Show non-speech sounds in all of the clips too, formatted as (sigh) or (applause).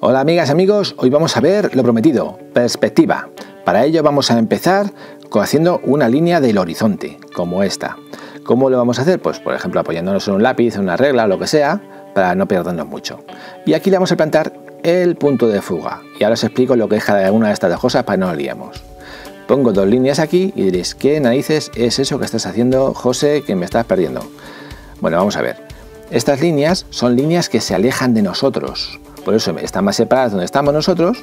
Hola amigas, amigos, hoy vamos a ver lo prometido, perspectiva. Para ello vamos a empezar haciendo una línea del horizonte, como esta. ¿Cómo lo vamos a hacer? Pues por ejemplo apoyándonos en un lápiz, en una regla lo que sea, para no perdernos mucho. Y aquí le vamos a plantar el punto de fuga. Y ahora os explico lo que es cada una de estas dos cosas para no nos liemos. Pongo dos líneas aquí y diréis, ¿qué narices es eso que estás haciendo, José, que me estás perdiendo? Bueno, vamos a ver. Estas líneas son líneas que se alejan de nosotros. Por eso están más separadas donde estamos nosotros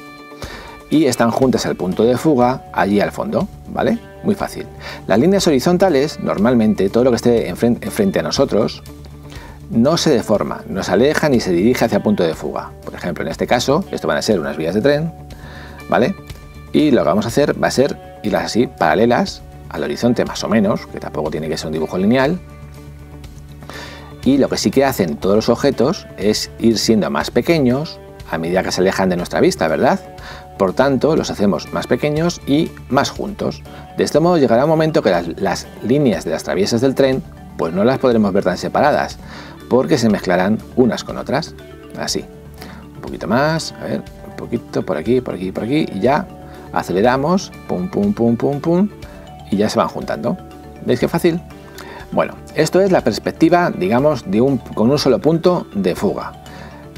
y están juntas al punto de fuga allí al fondo, ¿vale? Muy fácil. Las líneas horizontales, normalmente, todo lo que esté enfrente a nosotros, no se deforma, nos aleja ni se dirige hacia el punto de fuga. Por ejemplo, en este caso, esto van a ser unas vías de tren, ¿vale? Y lo que vamos a hacer va a ser irlas así, paralelas al horizonte más o menos, que tampoco tiene que ser un dibujo lineal. Y lo que sí que hacen todos los objetos es ir siendo más pequeños a medida que se alejan de nuestra vista, ¿verdad? Por tanto, los hacemos más pequeños y más juntos. De este modo llegará un momento que las, las líneas de las traviesas del tren pues no las podremos ver tan separadas, porque se mezclarán unas con otras. Así. Un poquito más, a ver, un poquito por aquí, por aquí, por aquí, y ya aceleramos, pum, pum, pum, pum, pum, y ya se van juntando. ¿Veis qué fácil? Bueno, esto es la perspectiva, digamos, con un solo punto de fuga,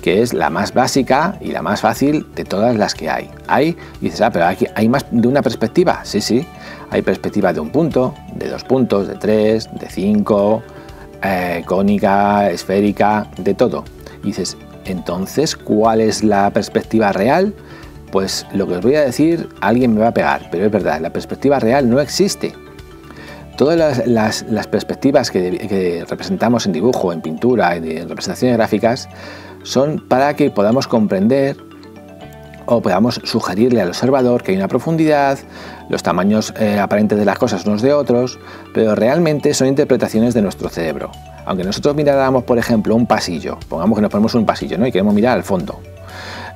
que es la más básica y la más fácil de todas las que hay. Hay, dices, ah, pero aquí hay más de una perspectiva. Sí, sí, hay perspectiva de un punto, de dos puntos, de tres, de cinco, eh, cónica, esférica, de todo. Dices, entonces, ¿cuál es la perspectiva real? Pues lo que os voy a decir, alguien me va a pegar, pero es verdad, la perspectiva real no existe. Todas las, perspectivas que, representamos en dibujo, en pintura, en representaciones gráficas, son para que podamos comprender o podamos sugerirle al observador que hay una profundidad, los tamaños eh, aparentes de las cosas unos de otros, pero realmente son interpretaciones de nuestro cerebro. Aunque nosotros miráramos, por ejemplo, un pasillo, pongamos que nos ponemos un pasillo ¿no? y queremos mirar al fondo,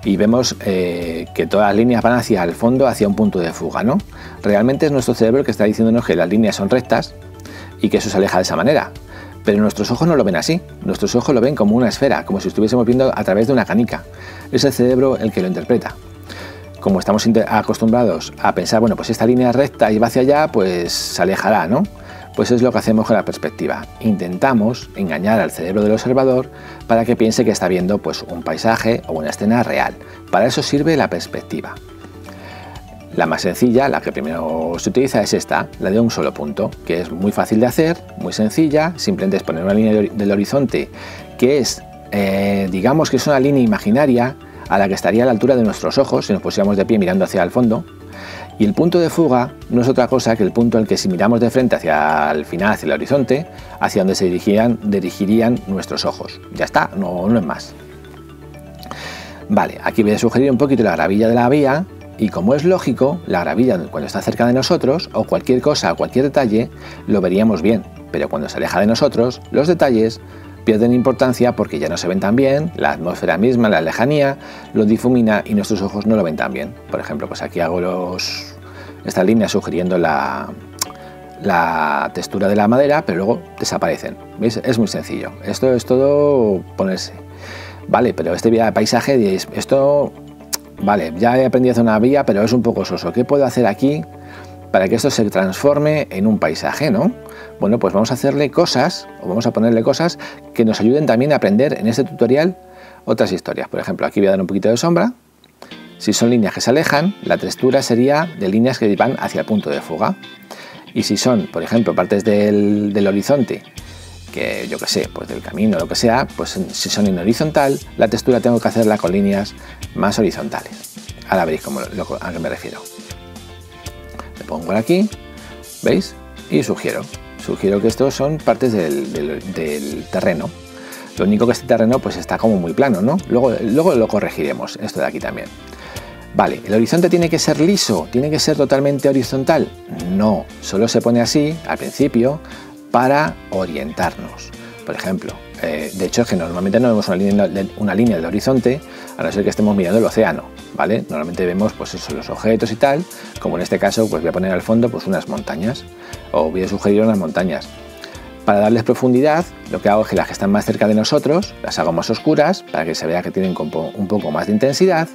y vemos eh, que todas las líneas van hacia el fondo, hacia un punto de fuga, ¿no? Realmente es nuestro cerebro que está diciéndonos que las líneas son rectas y que eso se aleja de esa manera. Pero nuestros ojos no lo ven así, nuestros ojos lo ven como una esfera, como si estuviésemos viendo a través de una canica. Es el cerebro el que lo interpreta. Como estamos acostumbrados a pensar, bueno, pues esta línea recta y va hacia allá, pues se alejará, ¿no? Pues es lo que hacemos con la perspectiva. Intentamos engañar al cerebro del observador para que piense que está viendo pues, un paisaje o una escena real. Para eso sirve la perspectiva. La más sencilla, la que primero se utiliza, es esta, la de un solo punto, que es muy fácil de hacer, muy sencilla, simplemente es poner una línea del horizonte que es, eh, digamos que es una línea imaginaria a la que estaría a la altura de nuestros ojos si nos pusiéramos de pie mirando hacia el fondo, y el punto de fuga no es otra cosa que el punto en el que si miramos de frente hacia el final, hacia el horizonte, hacia donde se dirigirían, dirigirían nuestros ojos. Ya está, no, no es más. Vale, aquí voy a sugerir un poquito la gravilla de la vía y como es lógico, la gravilla cuando está cerca de nosotros o cualquier cosa cualquier detalle lo veríamos bien, pero cuando se aleja de nosotros, los detalles pierden importancia porque ya no se ven tan bien, la atmósfera misma, la lejanía, lo difumina y nuestros ojos no lo ven tan bien. Por ejemplo, pues aquí hago los, esta línea sugiriendo la, la textura de la madera, pero luego desaparecen. ¿Veis? Es muy sencillo. Esto es todo ponerse. Vale, pero este paisaje, esto, vale, ya he aprendido a una vía, pero es un poco soso. ¿Qué puedo hacer aquí para que esto se transforme en un paisaje, ¿no? Bueno, pues vamos a hacerle cosas, o vamos a ponerle cosas que nos ayuden también a aprender en este tutorial otras historias. Por ejemplo, aquí voy a dar un poquito de sombra. Si son líneas que se alejan, la textura sería de líneas que van hacia el punto de fuga. Y si son, por ejemplo, partes del, horizonte, que yo que sé, pues del camino, lo que sea, pues si son en horizontal, la textura tengo que hacerla con líneas más horizontales. Ahora veréis cómo, a qué me refiero pongo aquí, ¿veis? Y sugiero. Sugiero que estos son partes del, terreno. Lo único que este terreno pues está como muy plano, ¿no? Luego, luego lo corregiremos, esto de aquí también. Vale, ¿el horizonte tiene que ser liso? ¿Tiene que ser totalmente horizontal? No, solo se pone así al principio para orientarnos. Por ejemplo, eh, de hecho es que normalmente no vemos una línea, una línea del horizonte a no ser que estemos mirando el océano, ¿vale? Normalmente vemos pues eso, los objetos y tal, como en este caso pues voy a poner al fondo pues unas montañas o voy a sugerir unas montañas. para darles profundidad, lo que hago es que las que están más cerca de nosotros las hago más oscuras para que se vea que tienen un poco más de intensidad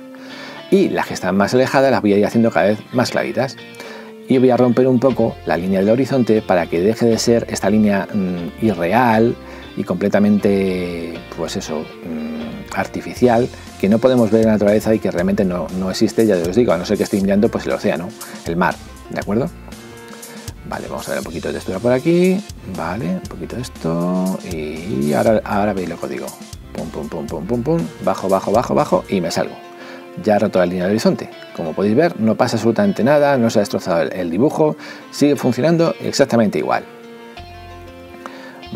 y las que están más alejadas las voy a ir haciendo cada vez más claritas. Y voy a romper un poco la línea del horizonte para que deje de ser esta línea mm, irreal y completamente, pues eso, mm, artificial, que no podemos ver en la naturaleza y que realmente no, no existe, ya os digo, a no ser que estéis mirando pues el océano, el mar, ¿de acuerdo? Vale, vamos a ver un poquito de textura por aquí. Vale, un poquito de esto. Y ahora, ahora veis lo que digo. Pum, pum, pum, pum, pum, pum. Bajo, bajo, bajo, bajo. Y me salgo. Ya he roto la línea del horizonte. Como podéis ver, no pasa absolutamente nada. No se ha destrozado el, dibujo. Sigue funcionando exactamente igual.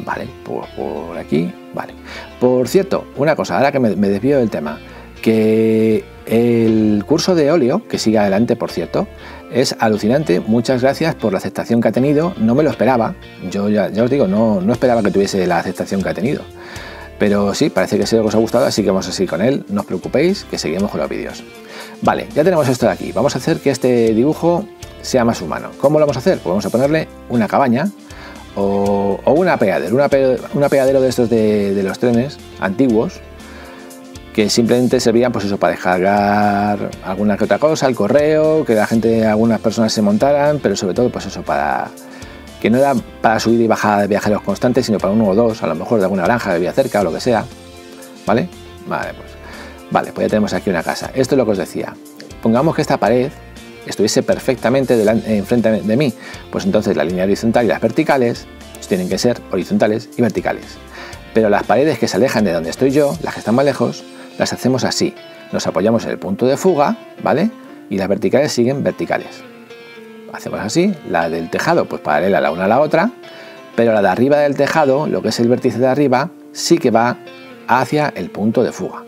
Vale, por, aquí. Vale. Por cierto, una cosa, ahora que me, me desvío del tema. Que el curso de óleo, que sigue adelante por cierto, es alucinante. Muchas gracias por la aceptación que ha tenido. No me lo esperaba. Yo ya, os digo, no, no esperaba que tuviese la aceptación que ha tenido. Pero sí, parece que sí os ha gustado, así que vamos a seguir con él. No os preocupéis, que seguimos con los vídeos. Vale, ya tenemos esto de aquí. Vamos a hacer que este dibujo sea más humano. ¿Cómo lo vamos a hacer? Pues vamos a ponerle una cabaña o, apeadero. Un apeadero de estos de, de los trenes antiguos, que simplemente servían pues eso para descargar alguna que otra cosa, el correo, que la gente, algunas personas se montaran, pero sobre todo pues eso para que no era para subir y bajar de viajeros constantes, sino para uno o dos, a lo mejor de alguna granja que había cerca o lo que sea. ¿Vale? Vale, pues. Vale, pues ya tenemos aquí una casa. Esto es lo que os decía. Pongamos que esta pared estuviese perfectamente enfrente de mí, pues entonces la línea horizontal y las verticales tienen que ser horizontales y verticales. Pero las paredes que se alejan de donde estoy yo, las que están más lejos, las hacemos así. Nos apoyamos en el punto de fuga, ¿vale? Y las verticales siguen verticales. Hacemos así, la del tejado pues paralela la una a la otra, pero la de arriba del tejado, lo que es el vértice de arriba, sí que va hacia el punto de fuga.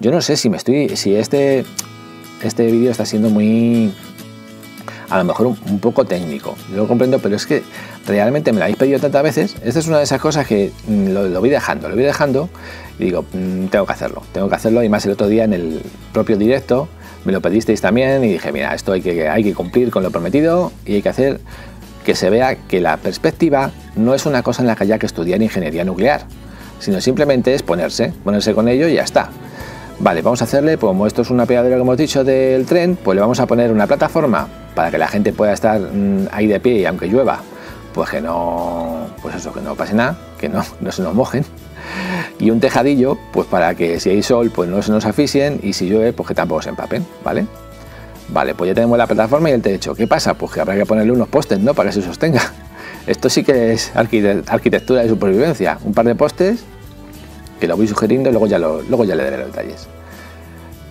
Yo no sé si me estoy si este este vídeo está siendo muy a lo mejor un, poco técnico, yo lo comprendo, pero es que realmente me lo habéis pedido tantas veces, esta es una de esas cosas que mm, lo, lo voy dejando, lo voy dejando y digo, mm, tengo que hacerlo, tengo que hacerlo y más el otro día en el propio directo me lo pedisteis también y dije, mira, esto hay que, hay que cumplir con lo prometido y hay que hacer que se vea que la perspectiva no es una cosa en la que haya que estudiar ingeniería nuclear, sino simplemente es ponerse, ponerse con ello y ya está. Vale, vamos a hacerle, pues como esto es una pegadera que hemos dicho del tren, pues le vamos a poner una plataforma para que la gente pueda estar mm, ahí de pie y aunque llueva, pues que no, pues eso, que no pase nada, que no, (laughs) no se nos mojen. Y un tejadillo, pues para que si hay sol, pues no se nos asfixien y si llueve, pues que tampoco se empapen, ¿vale? Vale, pues ya tenemos la plataforma y el techo. ¿Qué pasa? Pues que habrá que ponerle unos postes, ¿no? Para que se sostenga. (laughs) Esto sí que es arquitectura de supervivencia. Un par de postes que lo voy sugiriendo y luego ya, luego ya le daré los detalles.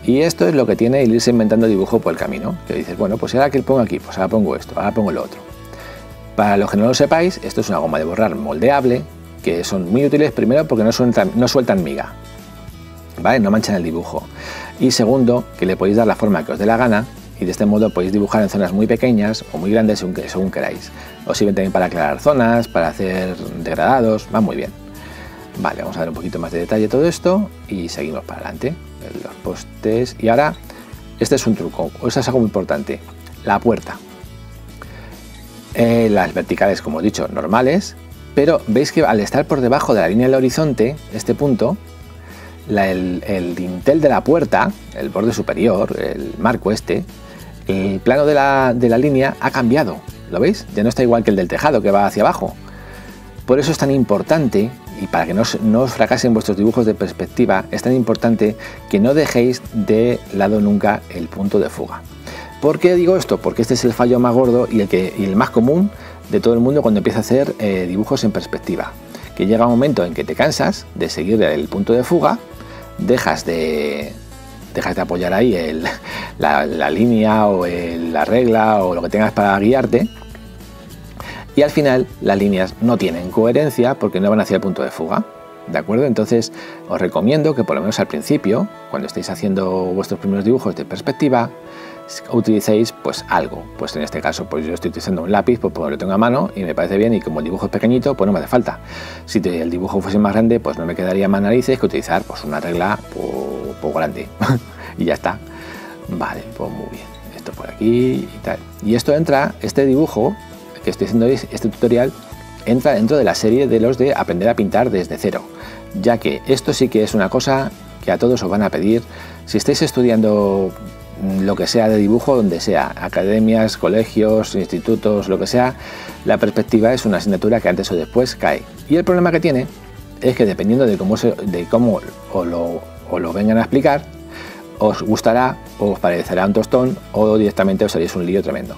Y esto es lo que tiene el irse inventando dibujo por el camino. Que dices, bueno, pues ahora que pongo aquí, pues ahora pongo esto, ahora pongo lo otro. Para los que no lo sepáis, esto es una goma de borrar moldeable, que son muy útiles primero porque no sueltan, no sueltan miga, ¿vale? No manchan el dibujo. Y segundo, que le podéis dar la forma que os dé la gana y de este modo podéis dibujar en zonas muy pequeñas o muy grandes según, según queráis. Os sirven también para aclarar zonas, para hacer degradados, va muy bien. Vale, vamos a ver un poquito más de detalle todo esto y seguimos para adelante. Los postes. Y ahora, este es un truco, o eso es algo muy importante. La puerta. Eh, las verticales, como he dicho, normales, pero veis que al estar por debajo de la línea del horizonte, este punto, el, dintel de la puerta, el borde superior, el marco este, el plano de la, de la línea ha cambiado. ¿Lo veis? Ya no está igual que el del tejado que va hacia abajo. Por eso es tan importante y para que no, os fracasen vuestros dibujos de perspectiva, es tan importante que no dejéis de lado nunca el punto de fuga. ¿Por qué digo esto? Porque este es el fallo más gordo y el, más común de todo el mundo cuando empieza a hacer eh, dibujos en perspectiva. Que llega un momento en que te cansas de seguir el punto de fuga, dejas de, dejas de apoyar ahí (laughs) la, línea o la regla o lo que tengas para guiarte y al final las líneas no tienen coherencia porque no van hacia el punto de fuga. ¿De acuerdo? Entonces os recomiendo que por lo menos al principio, cuando estéis haciendo vuestros primeros dibujos de perspectiva, utilicéis pues algo. Pues en este caso pues yo estoy utilizando un lápiz pues, porque lo tengo a mano y me parece bien y como el dibujo es pequeñito pues no me hace falta. Si el dibujo fuese más grande pues no me quedaría más narices que utilizar pues una regla poco grande (laughs) y ya está. Vale, pues muy bien. Esto por aquí y tal. Y esto entra, este dibujo que estoy haciendo este tutorial entra dentro de la serie de los de aprender a pintar desde cero, ya que esto sí que es una cosa que a todos os van a pedir si estáis estudiando lo que sea de dibujo, donde sea, academias, colegios, institutos, lo que sea, la perspectiva es una asignatura que antes o después cae. Y el problema que tiene es que dependiendo de cómo, de cómo os lo, lo vengan a explicar, os gustará, o os parecerá un tostón o directamente os haréis un lío tremendo.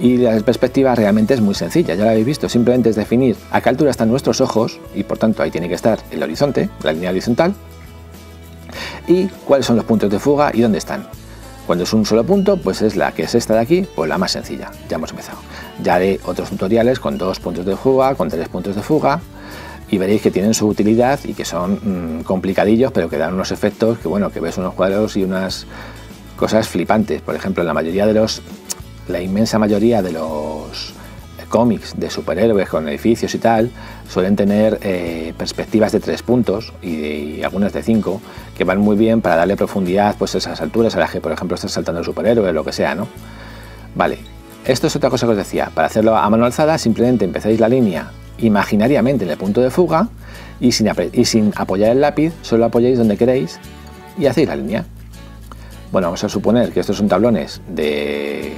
Y la perspectiva realmente es muy sencilla, ya lo habéis visto, simplemente es definir a qué altura están nuestros ojos y por tanto ahí tiene que estar el horizonte, la línea horizontal, y cuáles son los puntos de fuga y dónde están. Cuando es un solo punto, pues es la que es esta de aquí, pues la más sencilla. Ya hemos empezado. Ya haré otros tutoriales con dos puntos de fuga, con tres puntos de fuga, y veréis que tienen su utilidad y que son mm, complicadillos, pero que dan unos efectos que, bueno, que ves unos cuadros y unas cosas flipantes. Por ejemplo, en la mayoría de los, la inmensa mayoría de los cómics de superhéroes con edificios y tal, suelen tener eh, perspectivas de tres puntos y, algunas de cinco, que van muy bien para darle profundidad pues, a esas alturas a las que, por ejemplo, está saltando el superhéroe, lo que sea, ¿no? Vale, esto es otra cosa que os decía. Para hacerlo a mano alzada, simplemente empezáis la línea imaginariamente en el punto de fuga y sin, y sin apoyar el lápiz, solo apoyáis donde queréis y hacéis la línea. Bueno, vamos a suponer que estos son tablones de,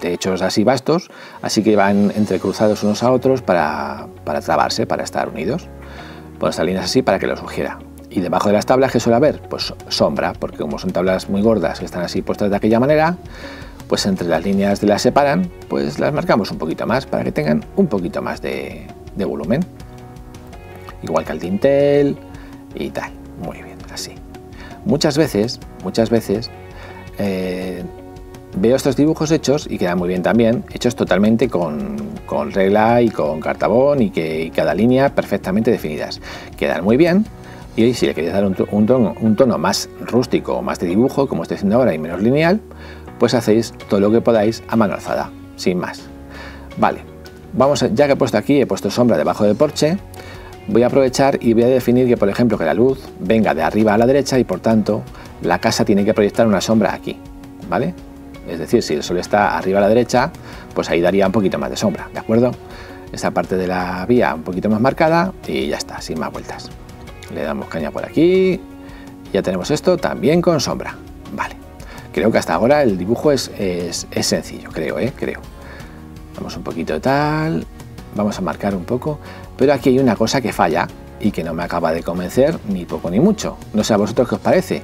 de hechos así vastos, así que van entrecruzados unos a otros para, para trabarse, para estar unidos. Pues estas líneas así para que lo sugiera. Y debajo de las tablas, que suele haber? Pues sombra, porque como son tablas muy gordas que están así puestas de aquella manera, pues entre las líneas de las separan, pues las marcamos un poquito más para que tengan un poquito más de, volumen. Igual que el dintel y tal. Muy bien, así. Muchas veces, muchas veces, eh, veo estos dibujos hechos y quedan muy bien también, hechos totalmente con, regla y con cartabón y que cada línea perfectamente definidas. Quedan muy bien y si le queréis dar un, tono, más rústico, más de dibujo, como estoy haciendo ahora, y menos lineal, pues hacéis todo lo que podáis a mano alzada, sin más. Vale, vamos ya que he puesto aquí, he puesto sombra debajo del porche, voy a aprovechar y voy a definir que, por ejemplo, que la luz venga de arriba a la derecha y por tanto la casa tiene que proyectar una sombra aquí, ¿vale? Es decir, si el sol está arriba a la derecha, pues ahí daría un poquito más de sombra, ¿de acuerdo? Esta parte de la vía un poquito más marcada y ya está, sin más vueltas. Le damos caña por aquí, ya tenemos esto también con sombra, vale. Creo que hasta ahora el dibujo es, es, es sencillo, creo, ¿eh? Creo. Vamos un poquito tal, vamos a marcar un poco, pero aquí hay una cosa que falla y que no me acaba de convencer ni poco ni mucho. No sé a vosotros qué os parece.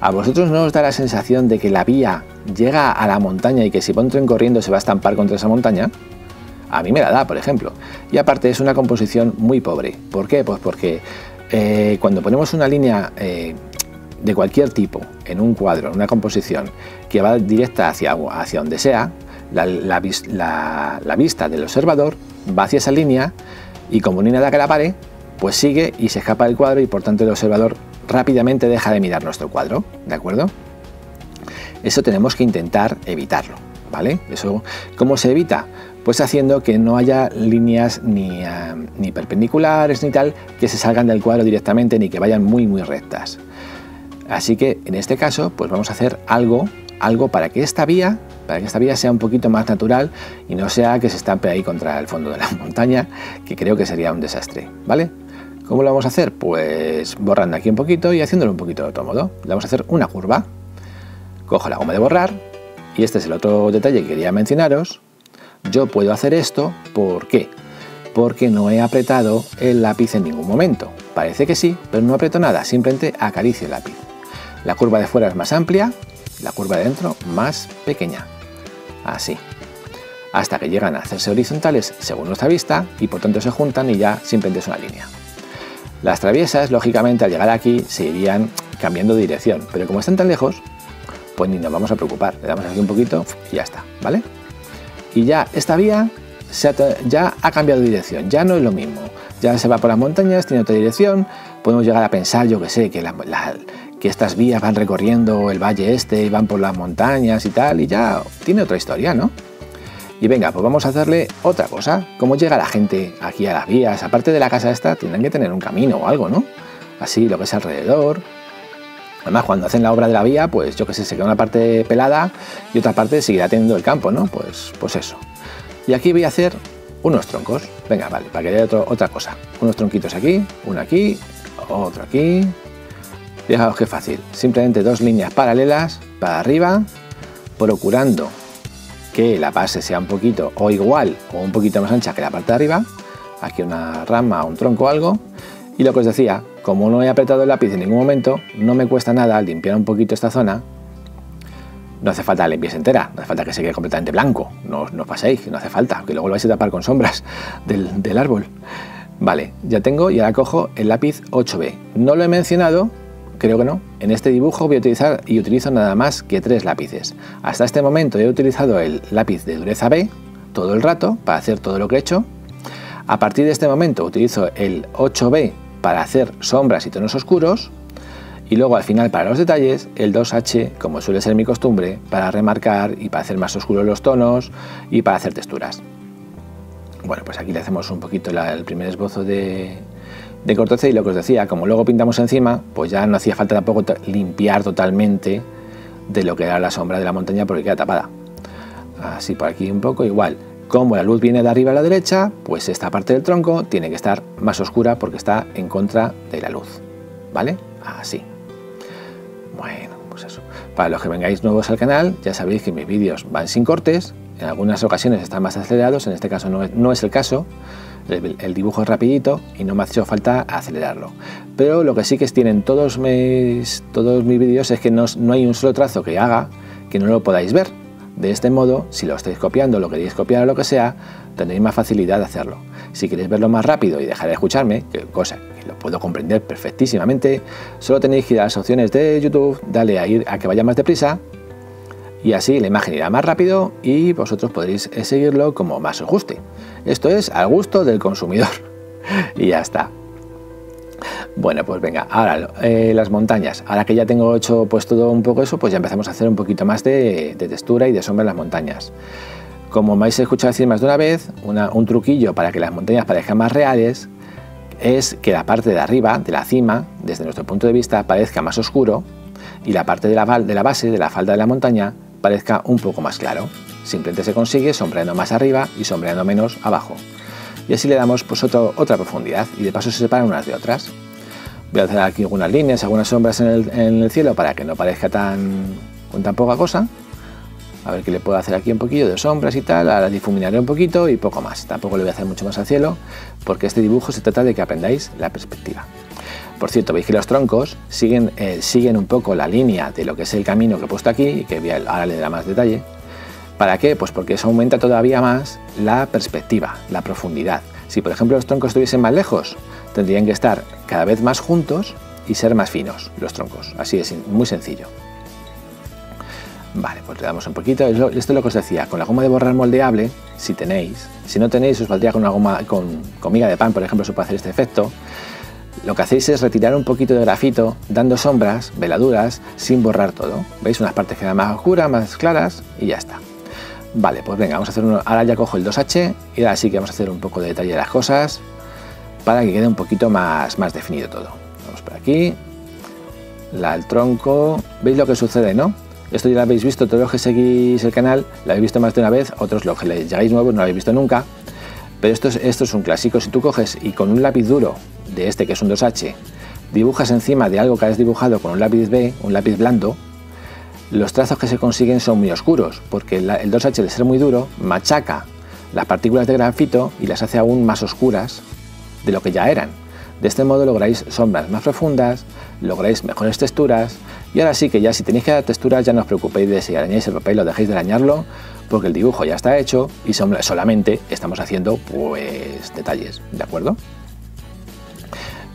¿A vosotros no os da la sensación de que la vía llega a la montaña y que si pone un tren corriendo se va a estampar contra esa montaña? A mí me la da, por ejemplo. Y aparte es una composición muy pobre. ¿Por qué? Pues porque eh, cuando ponemos una línea eh, de cualquier tipo en un cuadro, en una composición, que va directa hacia, hacia donde sea, la, vista del observador va hacia esa línea y como hay nada que la pare, pues sigue y se escapa del cuadro y por tanto el observador rápidamente deja de mirar nuestro cuadro, ¿de acuerdo? Eso tenemos que intentar evitarlo, ¿vale? Eso, ¿Cómo se evita? Pues haciendo que no haya líneas ni, eh, ni perpendiculares ni tal que se salgan del cuadro directamente ni que vayan muy muy rectas. Así que en este caso, pues vamos a hacer algo, algo para que esta vía para que esta vía sea un poquito más natural y no sea que se estampe ahí contra el fondo de la (laughs) montaña, que creo que sería un desastre, ¿vale? ¿Cómo lo vamos a hacer? Pues borrando aquí un poquito y haciéndolo un poquito de otro modo. Le vamos a hacer una curva, cojo la goma de borrar y este es el otro detalle que quería mencionaros. Yo puedo hacer esto, ¿por qué? Porque no he apretado el lápiz en ningún momento. Parece que sí, pero no aprieto nada, simplemente acaricio el lápiz. La curva de fuera es más amplia, la curva de dentro más pequeña así, hasta que llegan a hacerse horizontales según nuestra vista y por tanto se juntan y ya simplemente es una línea. Las traviesas, lógicamente, al llegar aquí se irían cambiando de dirección, pero como están tan lejos, pues ni nos vamos a preocupar. Le damos aquí un poquito y ya está, ¿vale? Y ya esta vía ya ha cambiado de dirección, ya no es lo mismo. Ya se va por las montañas, tiene otra dirección, podemos llegar a pensar, yo que sé, que que estas vías van recorriendo el valle este y van por las montañas y tal, y ya tiene otra historia, ¿no? Y venga, pues vamos a hacerle otra cosa. ¿Cómo llega la gente aquí a las vías? Aparte de la casa esta, tienen que tener un camino o algo, ¿no? Así, lo que es alrededor. Además, cuando hacen la obra de la vía, pues yo que sé, se queda una parte pelada y otra parte seguirá teniendo el campo, ¿no? Pues, pues eso. Y aquí voy a hacer unos troncos. Venga, vale, para que haya otra cosa. Unos tronquitos aquí, uno aquí, otro aquí. Fijaos qué fácil. Simplemente dos líneas paralelas para arriba, procurando que la base sea un poquito o igual o un poquito más ancha que la parte de arriba. Aquí una rama, un tronco o algo. Y lo que os decía, como no he apretado el lápiz en ningún momento, no me cuesta nada limpiar un poquito esta zona no hace falta limpieza entera, no hace falta que se quede completamente blanco, no, os paséis, no hace falta, que luego lo vais a tapar con sombras (laughs) del, árbol. Vale, ya tengo y ahora cojo el lápiz 8B. No lo he mencionado, creo que no. En este dibujo voy a utilizar y utilizo nada más que tres lápices. Hasta este momento he utilizado el lápiz de dureza B todo el rato para hacer todo lo que he hecho. A partir de este momento utilizo el 8B para hacer sombras y tonos oscuros y luego al final para los detalles el 2H, como suele ser mi costumbre, para remarcar y para hacer más oscuros los tonos y para hacer texturas. Bueno, pues aquí le hacemos un poquito el primer esbozo de, de corteza y lo que os decía, como luego pintamos encima, pues ya no hacía falta tampoco limpiar totalmente de lo que era la sombra de la montaña porque queda tapada. Así por aquí un poco igual. Como la luz viene de arriba a la derecha, pues esta parte del tronco tiene que estar más oscura porque está en contra de la luz. ¿Vale? Así. Bueno, pues eso. Para los que vengáis nuevos al canal, ya sabéis que mis vídeos van sin cortes, en algunas ocasiones están más acelerados, en este caso no es, el caso. El, dibujo es rapidito y no me ha hecho falta acelerarlo. Pero lo que sí que tienen todos mis, todos mis vídeos es que no, no hay un solo trazo que haga que no lo podáis ver. De este modo, si lo estáis copiando, lo queréis copiar o lo que sea, tendréis más facilidad de hacerlo. Si queréis verlo más rápido y dejar de escucharme, que cosa que lo puedo comprender perfectísimamente, solo tenéis que ir a las opciones de YouTube, darle a ir a que vaya más deprisa y así la imagen irá más rápido y vosotros podréis seguirlo como más os guste. Esto es al gusto del consumidor. (laughs) y ya está. Bueno, pues venga, ahora eh, las montañas. Ahora que ya tengo hecho pues todo un poco eso, pues ya empezamos a hacer un poquito más de, de textura y de sombra en las montañas. Como me habéis escuchado decir más de una vez, un truquillo para que las montañas parezcan más reales es que la parte de arriba, de la cima, desde nuestro punto de vista, parezca más oscuro y la parte de la, de la base, de la falda de la montaña, parezca un poco más claro. Simplemente se consigue sombreando más arriba y sombreando menos abajo. Y así le damos pues, otra profundidad y de paso se separan unas de otras. Voy a hacer aquí algunas líneas, algunas sombras en el, en el cielo para que no parezca tan, con tan poca cosa a ver qué le puedo hacer aquí un poquillo de sombras y tal, ahora difuminaré un poquito y poco más. Tampoco le voy a hacer mucho más al cielo, porque este dibujo se trata de que aprendáis la perspectiva. Por cierto, veis que los troncos siguen, eh, siguen un poco la línea de lo que es el camino que he puesto aquí y que ahora le da más detalle. ¿Para qué? Pues porque eso aumenta todavía más la perspectiva, la profundidad. Si por ejemplo los troncos estuviesen más lejos, tendrían que estar cada vez más juntos y ser más finos los troncos. Así es, muy sencillo. Vale, pues le damos un poquito. Esto es lo que os decía, con la goma de borrar moldeable, si tenéis, si no tenéis, os valdría con una goma con, con miga de pan, por ejemplo, se puede hacer este efecto. Lo que hacéis es retirar un poquito de grafito, dando sombras, veladuras, sin borrar todo. ¿Veis? Unas partes quedan más oscuras, más claras y ya está. Vale, pues venga, vamos a hacer uno. Ahora ya cojo el 2H y ahora sí que vamos a hacer un poco de detalle de las cosas para que quede un poquito más, más definido todo. Vamos por aquí. La, el tronco. ¿Veis lo que sucede, no? Esto ya lo habéis visto, todos los que seguís el canal lo habéis visto más de una vez, otros los que llegáis nuevos no lo habéis visto nunca. Pero esto es, esto es un clásico. Si tú coges y con un lápiz duro de este, que es un 2H, dibujas encima de algo que has dibujado con un lápiz B, un lápiz blando, los trazos que se consiguen son muy oscuros, porque el 2H, de ser muy duro, machaca las partículas de grafito y las hace aún más oscuras de lo que ya eran. De este modo lográis sombras más profundas, lográis mejores texturas y ahora sí que ya si tenéis que dar texturas ya no os preocupéis de si arañáis el papel o dejéis de arañarlo porque el dibujo ya está hecho y solamente estamos haciendo pues detalles, ¿de acuerdo?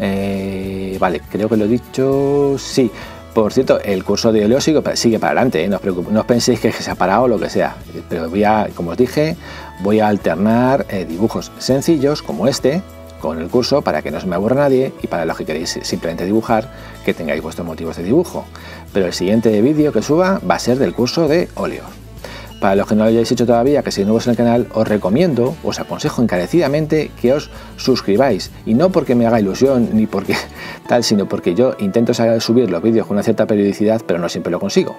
Eh, vale, creo que lo he dicho, sí. Por cierto, el curso de óleo sigue, para adelante, ¿eh? no, os penséis que se ha parado o lo que sea, pero voy a, como os dije, voy a alternar eh, dibujos sencillos como este, con el curso para que no se me aburra nadie y para los que queréis simplemente dibujar, que tengáis vuestros motivos de dibujo. Pero el siguiente vídeo que suba va a ser del curso de óleo. Para los que no lo hayáis hecho todavía, que si nuevos en el canal, os recomiendo, os aconsejo encarecidamente que os suscribáis. Y no porque me haga ilusión ni porque (laughs) tal, sino porque yo intento subir los vídeos con una cierta periodicidad, pero no siempre lo consigo.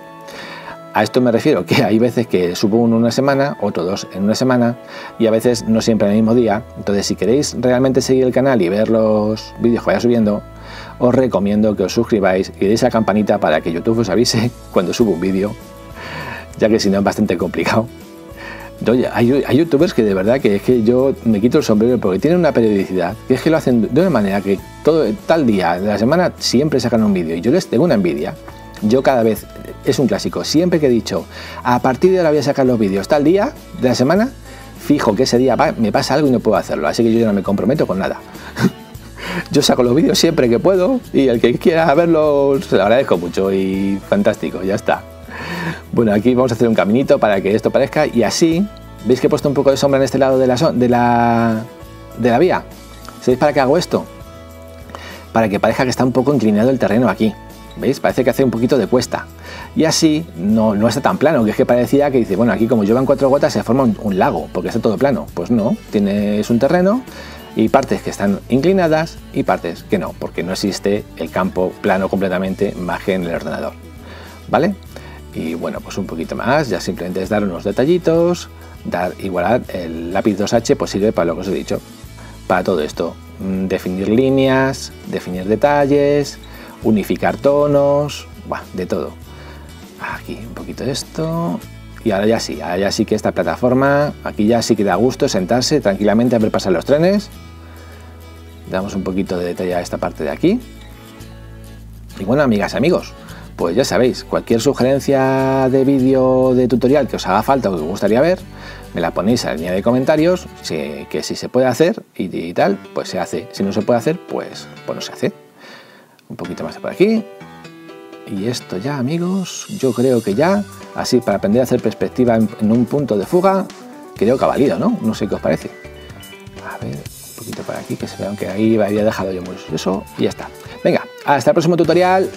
A esto me refiero que hay veces que subo uno en una semana, otro dos en una semana y a veces no siempre en el mismo día. Entonces si queréis realmente seguir el canal y ver los vídeos que vaya subiendo, os recomiendo que os suscribáis y deis a la campanita para que YouTube os avise cuando subo un vídeo, ya que si no es bastante complicado. Oye, hay, youtubers que de verdad que es que yo me quito el sombrero porque tienen una periodicidad que es que lo hacen de una manera que todo tal día de la semana siempre sacan un vídeo y yo les tengo una envidia. Yo cada vez, es un clásico, siempre que he dicho, a partir de ahora voy a sacar los vídeos tal día de la semana, fijo que ese día me pasa algo y no puedo hacerlo, así que yo ya no me comprometo con nada. (laughs) yo saco los vídeos siempre que puedo y el que quiera verlos se lo agradezco mucho y fantástico, ya está. Bueno, aquí vamos a hacer un caminito para que esto parezca y así, ¿veis que he puesto un poco de sombra en este lado de la, de la, de la vía? ¿Sabéis para qué hago esto? Para que parezca que está un poco inclinado el terreno aquí. ¿Veis? Parece que hace un poquito de cuesta. Y así no, no está tan plano, que es que parecía que dice, bueno, aquí como llevan cuatro gotas se forma un, lago, porque está todo plano. Pues no, tienes un terreno y partes que están inclinadas y partes que no, porque no existe el campo plano completamente más que en el ordenador. ¿Vale? Y bueno, pues un poquito más, ya simplemente es dar unos detallitos, dar igualdad, el lápiz 2H pues sirve para lo que os he dicho, para todo esto, mm, definir líneas, definir detalles, unificar tonos, de todo. Aquí un poquito de esto, y ahora ya sí, ahora ya sí que esta plataforma, aquí ya sí que da gusto sentarse tranquilamente a ver pasar los trenes. Damos un poquito de detalle a esta parte de aquí. Y bueno, amigas y amigos, pues ya sabéis, cualquier sugerencia de vídeo de tutorial que os haga falta o que os gustaría ver, me la ponéis en la línea de comentarios, que si se puede hacer y, tal, pues se hace. Si no se puede hacer, pues, pues no se hace. Un poquito más de por aquí. Y esto ya, amigos, yo creo que ya, así para aprender a hacer perspectiva en, un punto de fuga, creo que ha valido, ¿no? No sé qué os parece. A ver, un poquito por aquí, que se vean que ahí había dejado yo muy eso y ya está. Venga, hasta el próximo tutorial.